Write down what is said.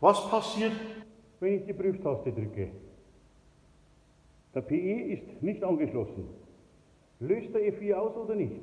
Was passiert? wenn ich die Prüftaste drücke. Der PE ist nicht angeschlossen. Löst der E4 aus oder nicht?